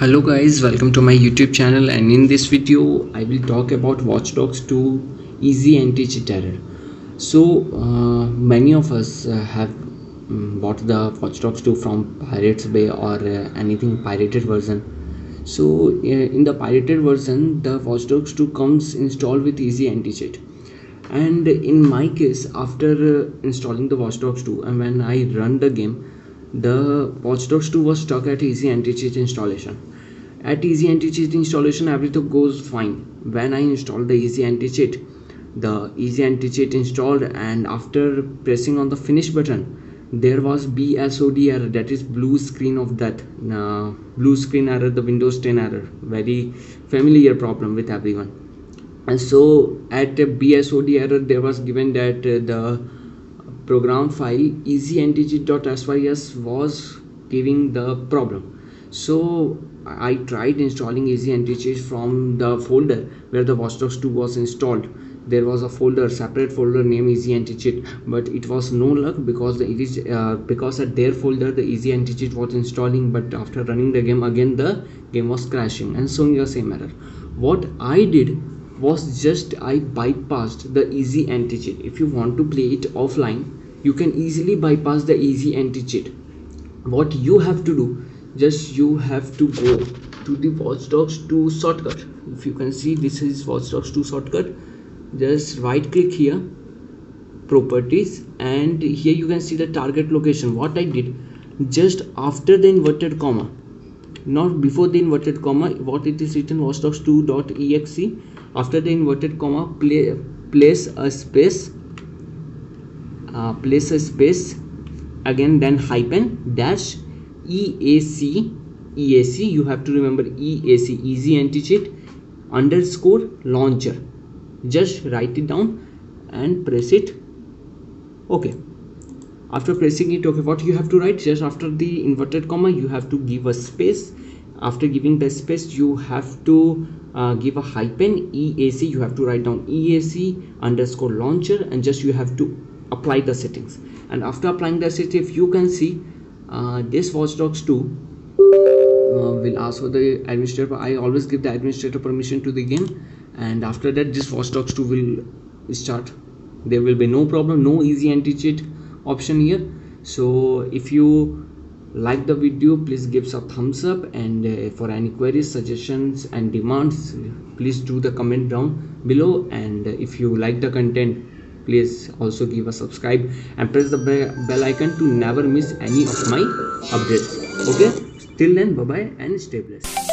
hello guys welcome to my youtube channel and in this video i will talk about watch dogs 2 easy anti-cheat error so uh, many of us uh, have um, bought the watch dogs 2 from pirates bay or uh, anything pirated version. So uh, in the pirated version the watch dogs 2 comes installed with easy anti-cheat and in my case after uh, installing the watch dogs 2 and when i run the game the Watch Dogs 2 was stuck at easy anti-cheat installation. At easy anti-cheat installation everything goes fine. When i installed the easy anti-cheat the easy anti-cheat installed and after pressing on the finish button there was bsod error that is blue screen of death uh, blue screen error the windows 10 error. Very familiar problem with everyone. And so at a bsod error there was given that uh, the program file easyanti-cheat.sys was giving the problem. So i tried installing easy anti-cheat from the folder where the watchdogs 2 was installed. There was a folder separate folder named easy but it was no luck because the uh, because at their folder the easy was installing but after running the game again the game was crashing. And showing the same error. What i did was just I bypassed the easy anti-cheat. If you want to play it offline you can easily bypass the easy anti-cheat. What you have to do just you have to go to the Watch watchdogs 2 shortcut. If you can see this is Watch watchdogs 2 shortcut. Just right click here properties and here you can see the target location. What I did just after the inverted comma not before the inverted comma what it is written was watchdogs 2.exe after the inverted comma play, place a space uh, place a space again then hyphen dash EAC EAC you have to remember EAC easy anti-cheat underscore launcher. Just write it down and press it. Okay after pressing it okay what you have to write just after the inverted comma you have to give a space. After giving the space you have to uh, give a hyphen EAC you have to write down EAC underscore launcher and just you have to apply the settings. And after applying the settings if you can see uh, this watchdogs 2 uh, will ask for the administrator. I always give the administrator permission to the game and after that this watchdogs 2 will start. There will be no problem no easy anti-cheat option here. So if you like the video please give us a thumbs up. And uh, for any queries suggestions and demands please do the comment down below. And uh, if you like the content please also give a subscribe and press the bell icon to never miss any of my updates. Okay? Till then bye bye and stay blessed